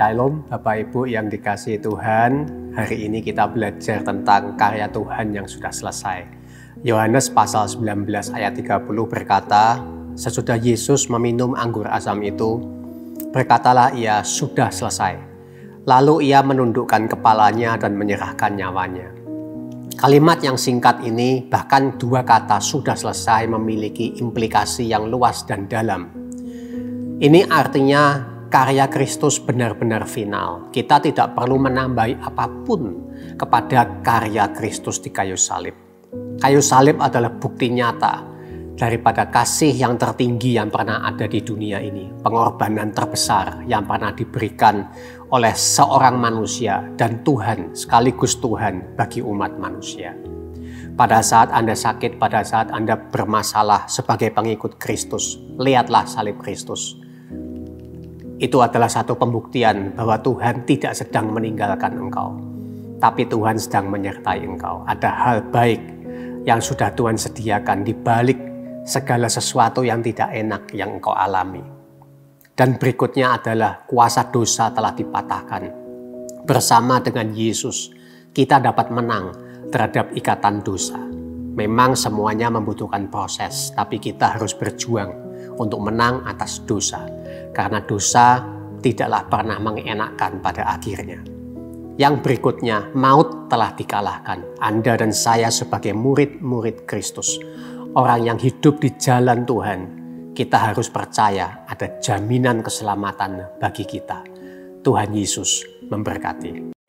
Shalom Bapak Ibu yang dikasih Tuhan. Hari ini kita belajar tentang karya Tuhan yang sudah selesai. Yohanes pasal 19 ayat 30 berkata Sesudah Yesus meminum anggur asam itu Berkatalah ia sudah selesai Lalu ia menundukkan kepalanya dan menyerahkan nyawanya. Kalimat yang singkat ini bahkan dua kata sudah selesai memiliki implikasi yang luas dan dalam. Ini artinya karya Kristus benar-benar final. Kita tidak perlu menambahi apa pun kepada karya Kristus di kayu salib. Kayu salib adalah bukti nyata daripada kasih yang tertinggi yang pernah ada di dunia ini. Pengorbanan terbesar yang pernah diberikan oleh seorang manusia dan Tuhan sekaligus Tuhan bagi umat manusia. Pada saat Anda sakit, pada saat Anda bermasalah sebagai pengikut Kristus, lihatlah salib Kristus itu adalah satu pembuktian bahwa Tuhan tidak sedang meninggalkan engkau, tapi Tuhan sedang menyertai engkau. Ada hal baik yang sudah Tuhan sediakan di balik segala sesuatu yang tidak enak yang engkau alami. Dan berikutnya adalah kuasa dosa telah dipatahkan. Bersama dengan Yesus, kita dapat menang terhadap ikatan dosa. Memang semuanya membutuhkan proses, tapi kita harus berjuang untuk menang atas dosa karena dosa tidaklah pernah mengenakan pada akhirnya. Yang berikutnya, maut telah dikalahkan. Anda dan saya sebagai murid-murid Kristus, orang yang hidup di jalan Tuhan, kita harus percaya ada jaminan keselamatan bagi kita. Tuhan Yesus memberkati.